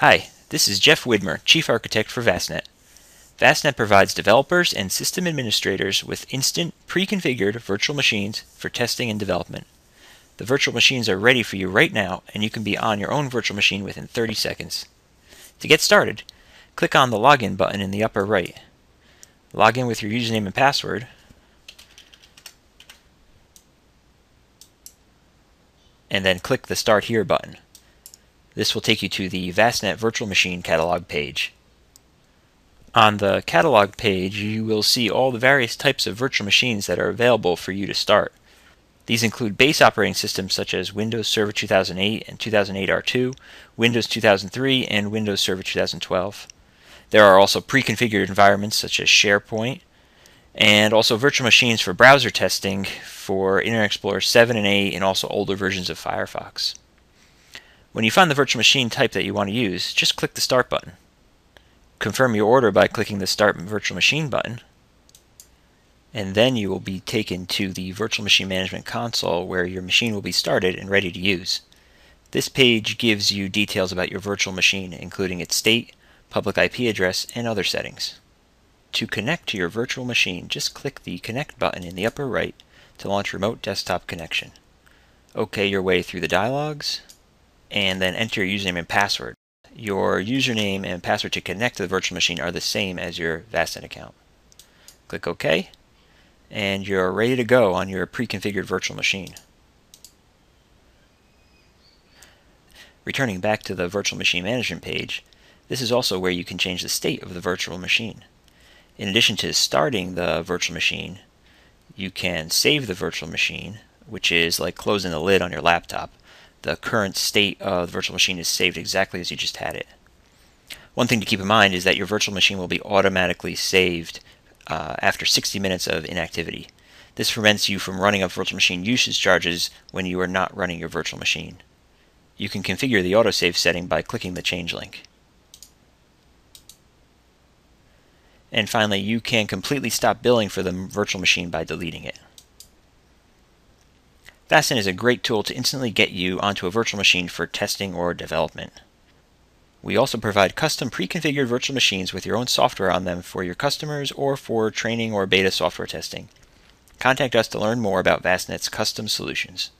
Hi, this is Jeff Widmer, Chief Architect for Vaasnet. Vaasnet provides developers and system administrators with instant, pre-configured virtual machines for testing and development. The virtual machines are ready for you right now, and you can be on your own virtual machine within 30 seconds. To get started, click on the Login button in the upper right. Log in with your username and password, and then click the Start Here button. This will take you to the Vaasnet Virtual Machine catalog page. On the catalog page, you will see all the various types of virtual machines that are available for you to start. These include base operating systems such as Windows Server 2008 and 2008 R2, Windows 2003, and Windows Server 2012. There are also pre-configured environments such as SharePoint, and also virtual machines for browser testing for Internet Explorer 7 and 8 and also older versions of Firefox. When you find the virtual machine type that you want to use, just click the Start button. Confirm your order by clicking the Start Virtual Machine button, and then you will be taken to the Virtual Machine Management console where your machine will be started and ready to use. This page gives you details about your virtual machine, including its state, public IP address, and other settings. To connect to your virtual machine, just click the Connect button in the upper right to launch Remote Desktop Connection. OK your way through the dialogues, and then enter your username and password. Your username and password to connect to the virtual machine are the same as your Vaasnet account. Click OK, and you're ready to go on your pre-configured virtual machine. Returning back to the virtual machine management page, this is also where you can change the state of the virtual machine. In addition to starting the virtual machine, you can save the virtual machine, which is like closing the lid on your laptop, the current state of the virtual machine is saved exactly as you just had it. One thing to keep in mind is that your virtual machine will be automatically saved uh, after 60 minutes of inactivity. This prevents you from running up virtual machine usage charges when you are not running your virtual machine. You can configure the autosave setting by clicking the change link. And finally, you can completely stop billing for the virtual machine by deleting it. Vaasnet is a great tool to instantly get you onto a virtual machine for testing or development. We also provide custom pre-configured virtual machines with your own software on them for your customers or for training or beta software testing. Contact us to learn more about Vaasnet's custom solutions.